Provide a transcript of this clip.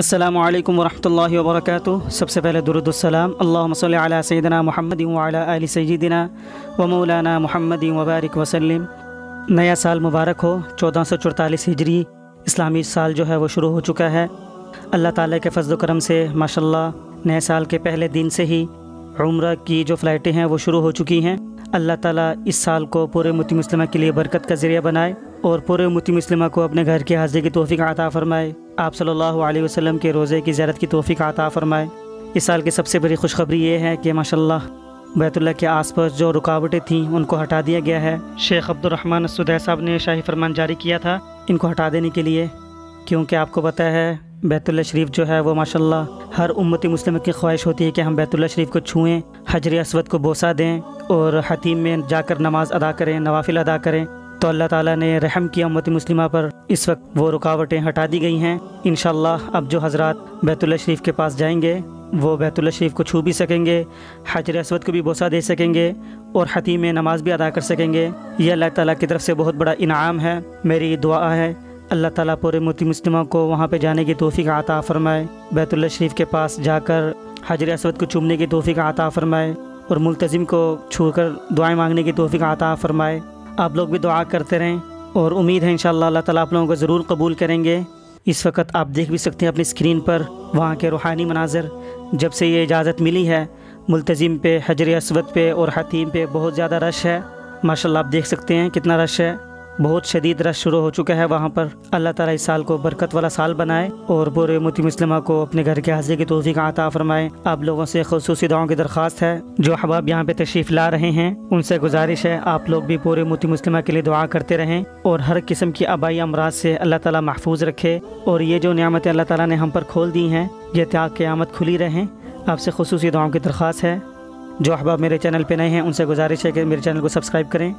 अस्सलाम वालेकुम वरहमतुल्लाहि वबरकातुह सबसे पहले दुरुदुस्सलाम अल्लाहुम्मा सल्लि अला सय्यिदिना मुहम्मद व मौलाना मुहम्मद व बारिक वसल्लम नया साल मुबारक हो चौदह सौ चौतालीस हिजरी इस्लामी साल जो है वो शुरू हो चुका है अल्लाह ताला के फजल करम से माशाल्लाह नए साल के पहले दिन से ही उम्र की जो फ़्लाइटें हैं वो शुरू हो चुकी हैं अल्लाह ताला इस साल को पूरे मुती मुस्लिमा के लिए बरकत का ज़रिया बनाए और पूरे मुती मुस्लिमा को अपने घर की हाजिरी की तोफ़ी अता फ़रमाए आप सल्लल्लाहु अलैहि वसल्लम के रोज़े की ज़्यारत की तोफ़ी अता फ़रमाए। इस साल की सबसे बड़ी खुशखबरी ये है कि माशाल्लाह, बैतुल्ला के आसपास जो रुकावटें थीं, उनको हटा दिया गया है। शेख अब्दुलरहमान सुदै साहब ने शाही फरमान जारी किया था, इनको हटा देने के लिए। क्योंकि आपको पता है, बैतुल्ला शरीफ जो है, वो माशाल्लाह, हर उम्मती मुस्लिम की ख्वाहिश होती है कि हम बैतुल्ला शरीफ को छुएँ हजर असवद को बोसा दें और हतीम में जाकर नमाज़ अदा करें, नवाफिल अदा करें। तो अल्लाह ताला ने रहम किया उम्मती मुस्लिमा पर। इस वक्त वो रुकावटें हटा दी गई हैं। इन अब जो हज़रत बैतुल्ला शरीफ के पास जाएँगे, वो बैतुल्ला शरीफ को छू भी सकेंगे, हजर असवद को भी बोसा दे सकेंगे और हतीम नमाज़ भी अदा कर सकेंगे। ये अल्लाह ताला की तरफ़ से बहुत बड़ा इनाम है, मेरी दुआ है। अल्लाह ताला पूरे मुती मुस्लिमों को वहाँ पे जाने की तोफ़ी का आता फ़रमाए, बैतुल्ला शरीफ के पास जाकर हजर असवद को चूमने की तोफ़ी का आता फ़रमाए और मुलतज़िम को छू कर दुआएँ मांगने की तोफ़ी का आता फ़रमाए। आप लोग भी दुआ करते रहें और उम्मीद है इन अल्लाह ताला आप लोगों को ज़रूर कबूल करेंगे। इस वक्त आप देख भी सकते हैं अपनी स्क्रीन पर, वहाँ के रूहानी मनाजर, जब से ये इजाज़त मिली है, मुलतज़िम पे, हजर असवद पे और हतीम पे बहुत ज़्यादा रश है। माशाल्लाह आप देख सकते हैं कितना रश है। बहुत शदीद रश शुरू हो चुका है वहाँ पर। अल्लाह ताला इस साल को बरकत वाला साल बनाए और पूरे मुती मुस्लिमा को अपने घर के हाजिर की तोफ़ी का आता फरमाए। आप लोगों से खसूस दुआओं की दरख्वास्त है। जो अहबाब यहाँ पे तशरीफ़ ला रहे हैं, उनसे गुजारिश है आप लोग भी पूरे मुती मुस्लिमा के लिए दुआ करते रहें और हर किस्म की आबाई अमराज से अल्लाह ताला महफूज रखे। और ये जो नियामत अल्लाह ताला ने हम पर खोल दी हैं, ये त्याग क़्यामत खुली रहें। आपसे खसूस दुआओं की दरख्वास्त है। जो अहबाब मेरे चैनल पर नए हैं, उनसे गुजारिश है कि मेरे चैनल को सब्सक्राइब करें।